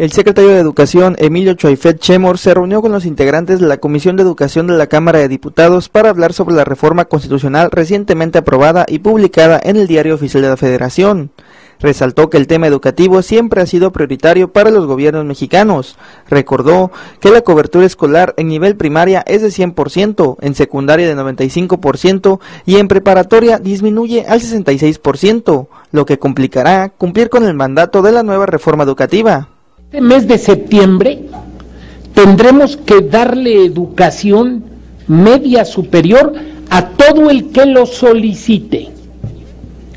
El secretario de Educación, Emilio Choifet Chemor, se reunió con los integrantes de la Comisión de Educación de la Cámara de Diputados para hablar sobre la reforma constitucional recientemente aprobada y publicada en el Diario Oficial de la Federación. Resaltó que el tema educativo siempre ha sido prioritario para los gobiernos mexicanos. Recordó que la cobertura escolar en nivel primaria es de 100%, en secundaria de 95% y en preparatoria disminuye al 66%, lo que complicará cumplir con el mandato de la nueva reforma educativa. Este mes de septiembre tendremos que darle educación media superior a todo el que lo solicite.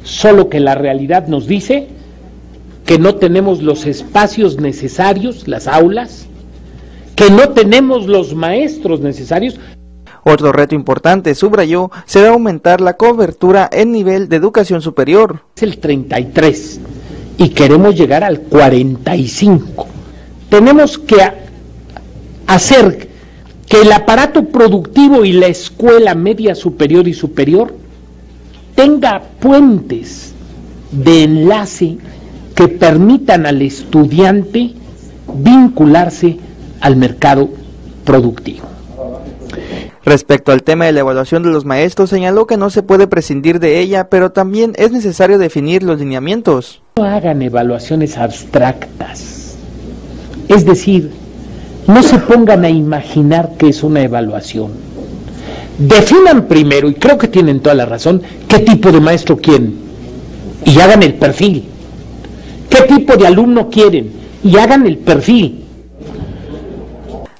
Solo que la realidad nos dice que no tenemos los espacios necesarios, las aulas, que no tenemos los maestros necesarios. Otro reto importante, subrayó, será aumentar la cobertura en nivel de educación superior. Es el 33 y queremos llegar al 45. Tenemos que hacer que el aparato productivo y la escuela media superior y superior tenga puentes de enlace que permitan al estudiante vincularse al mercado productivo. Respecto al tema de la evaluación de los maestros, señaló que no se puede prescindir de ella, pero también es necesario definir los lineamientos. No hagan evaluaciones abstractas. Es decir, no se pongan a imaginar que es una evaluación. Definan primero, y creo que tienen toda la razón, qué tipo de maestro quieren y hagan el perfil. ¿Qué tipo de alumno quieren? Y hagan el perfil.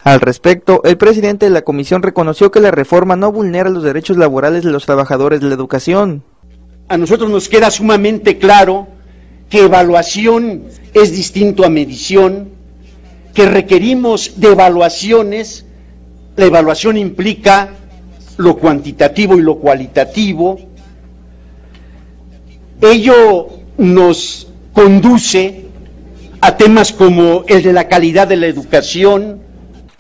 Al respecto, el presidente de la comisión reconoció que la reforma no vulnera los derechos laborales de los trabajadores de la educación. A nosotros nos queda sumamente claro que evaluación es distinto a medición, que requerimos de evaluaciones, la evaluación implica lo cuantitativo y lo cualitativo, ello nos conduce a temas como el de la calidad de la educación,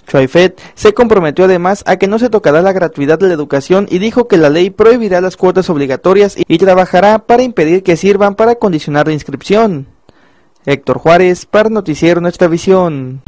Choifet se comprometió además a que no se tocará la gratuidad de la educación y dijo que la ley prohibirá las cuotas obligatorias y trabajará para impedir que sirvan para condicionar la inscripción. Héctor Juárez, para Noticiero Nuestra Visión.